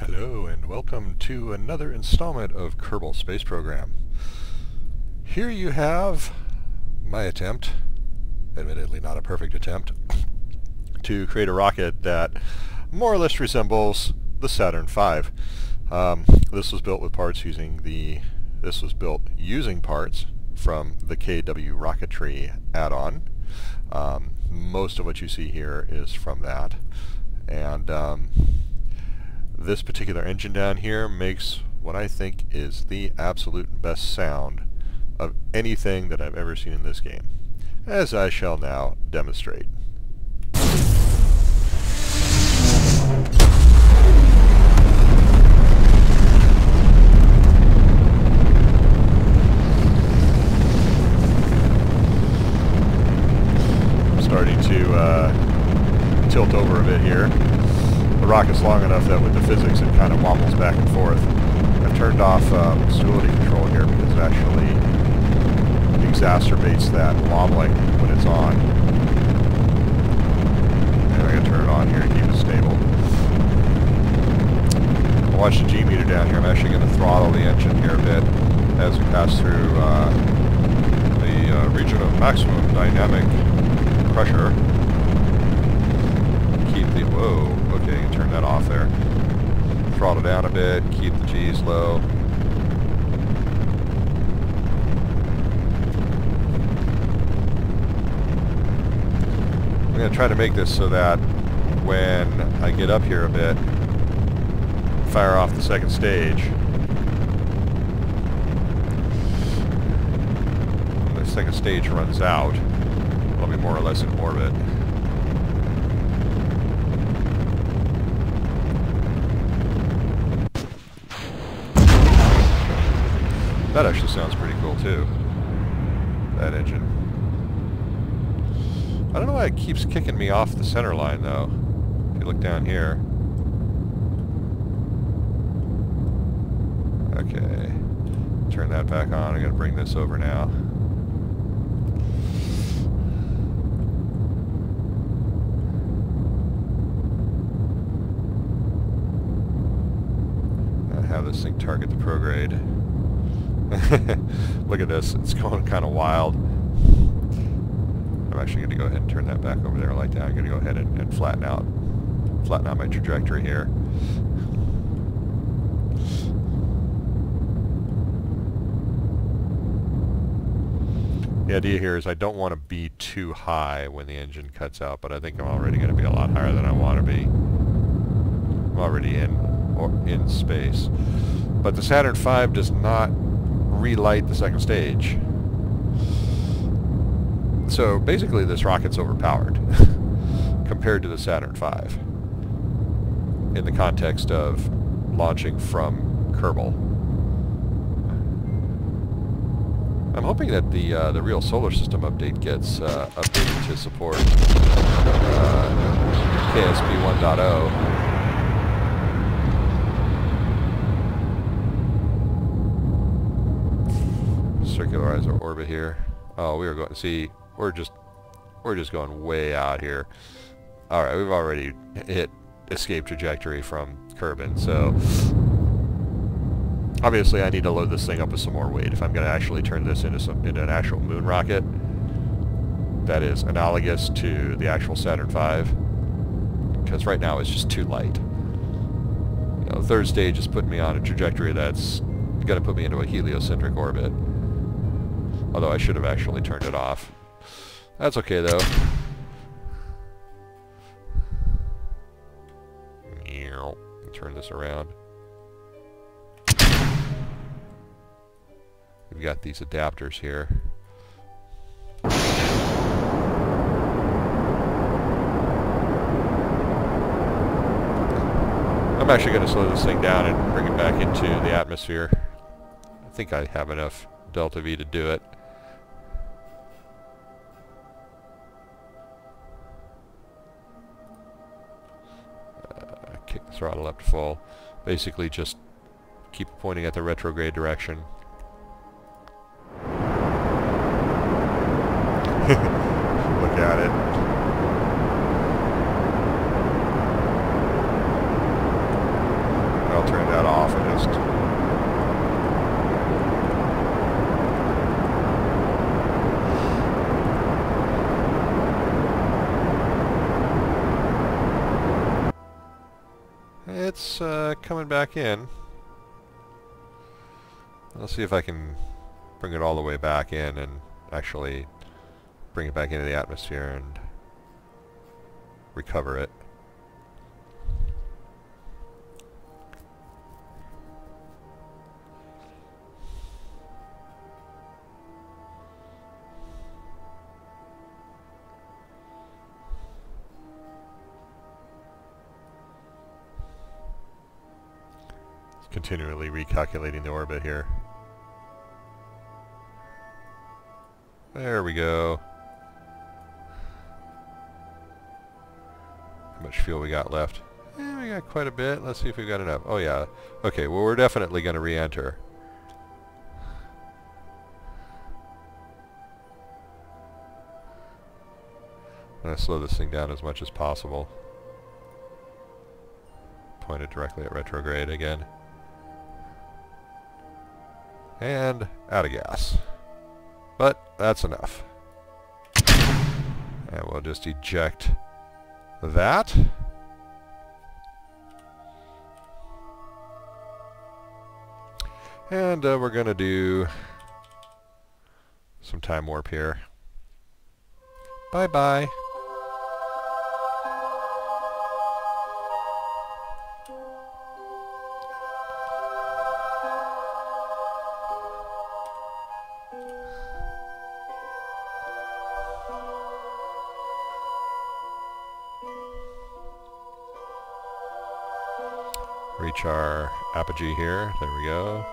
Hello and welcome to another installment of Kerbal Space Program. Here you have my attempt, admittedly not a perfect attempt, to create a rocket that more or less resembles the Saturn V. Um, this was built with parts using the, this was built using parts from the KW Rocketry add-on. Um, most of what you see here is from that. And um, this particular engine down here makes what I think is the absolute best sound of anything that I've ever seen in this game, as I shall now demonstrate. Starting to uh, tilt over a bit here rocket's long enough that with the physics it kind of wobbles back and forth. I've turned off um, stability control here because it actually exacerbates that wobbling when it's on. And I'm going to turn it on here to keep it stable. I'll watch the G meter down here. I'm actually going to throttle the engine here a bit as we pass through uh, the uh, region of maximum dynamic pressure. Keep the... Whoa turn that off there. Throttle down a bit, keep the G's low. I'm going to try to make this so that when I get up here a bit, fire off the second stage. When the second stage runs out, I'll be more or less in orbit. That actually sounds pretty cool too. That engine. I don't know why it keeps kicking me off the center line though. If you look down here. Okay. Turn that back on. I gotta bring this over now. have this thing target the prograde. Look at this. It's going kind of wild. I'm actually going to go ahead and turn that back over there like that. I'm going to go ahead and, and flatten out flatten out my trajectory here. The idea here is I don't want to be too high when the engine cuts out, but I think I'm already going to be a lot higher than I want to be. I'm already in or in space. But the Saturn V does not relight the second stage. So basically this rocket's overpowered compared to the Saturn V in the context of launching from Kerbal. I'm hoping that the uh, the real solar system update gets uh, updated to support uh, KSP 1.0 circularize our orbit here. Oh, we are going to see, we're just, we're just going way out here. Alright, we've already hit escape trajectory from Kerbin, so obviously I need to load this thing up with some more weight if I'm going to actually turn this into, some, into an actual moon rocket that is analogous to the actual Saturn V because right now it's just too light. You know, third stage is putting me on a trajectory that's going to put me into a heliocentric orbit. Although I should have actually turned it off. That's okay though. Turn this around. We've got these adapters here. I'm actually going to slow this thing down and bring it back into the atmosphere. I think I have enough delta V to do it. Throttle up to full. Basically just keep pointing at the retrograde direction. Look at it. turn that off and just It's uh, coming back in. Let's see if I can bring it all the way back in and actually bring it back into the atmosphere and recover it. Continually recalculating the orbit here. There we go. How much fuel we got left? Eh, we got quite a bit. Let's see if we've got enough. Oh yeah. Okay, well we're definitely going to re-enter. I'm going to slow this thing down as much as possible. Pointed directly at retrograde again. And out of gas. But that's enough. And we'll just eject that. And uh, we're going to do some time warp here. Bye-bye. Reach our apogee here. There we go.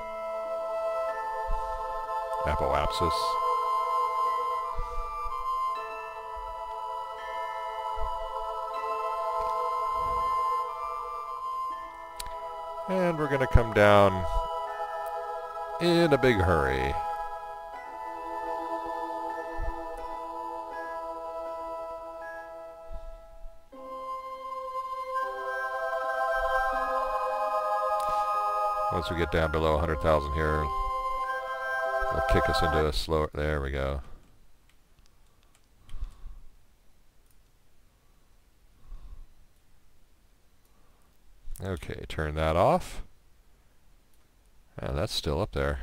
Apoapsis. And we're going to come down in a big hurry. Once we get down below 100,000 here, it'll kick us into a slower... There we go. Okay, turn that off. And that's still up there.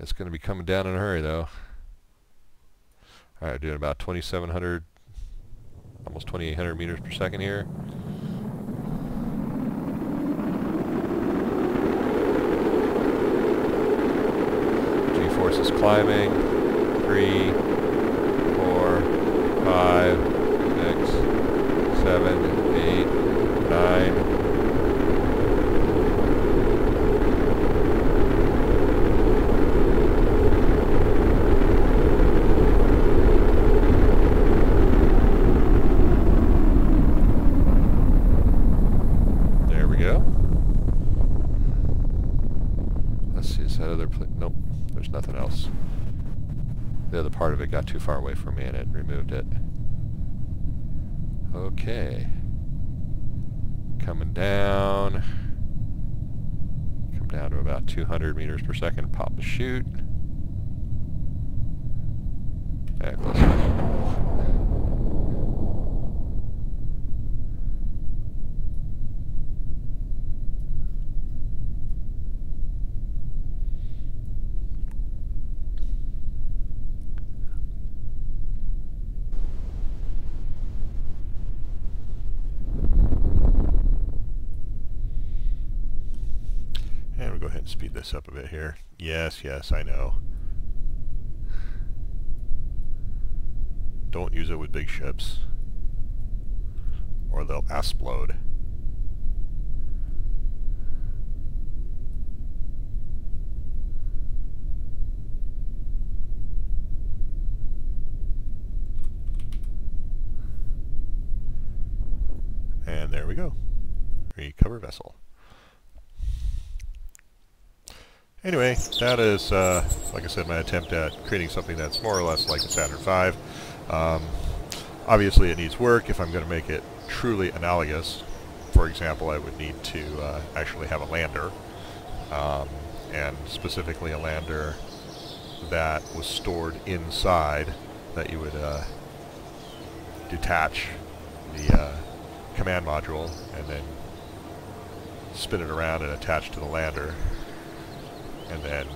It's going to be coming down in a hurry, though. Alright, doing about 2,700 almost 2800 meters per second here. G-force is climbing. Three, part of it got too far away from me and it removed it. Okay. Coming down. Come down to about 200 meters per second. Pop the chute. Yeah, close enough. Speed this up a bit here. Yes, yes, I know. Don't use it with big ships. Or they'll explode. And there we go. Recover vessel. Anyway, that is, uh, like I said, my attempt at creating something that's more or less like a Saturn V. Um, obviously it needs work if I'm going to make it truly analogous. For example, I would need to uh, actually have a lander, um, and specifically a lander that was stored inside that you would uh, detach the uh, command module and then spin it around and attach to the lander and then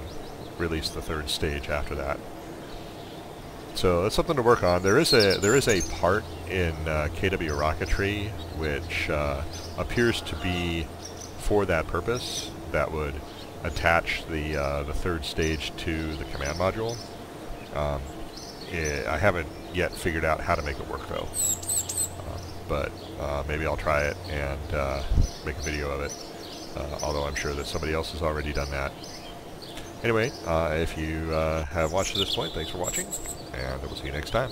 release the third stage after that. So that's something to work on. There is a there is a part in uh, KW Rocketry which uh, appears to be for that purpose that would attach the uh, the third stage to the command module. Um, it, I haven't yet figured out how to make it work though, uh, but uh, maybe I'll try it and uh, make a video of it. although I'm sure that somebody else has already done that. Anyway, uh, if you uh, have watched to this point, thanks for watching and we'll see you next time.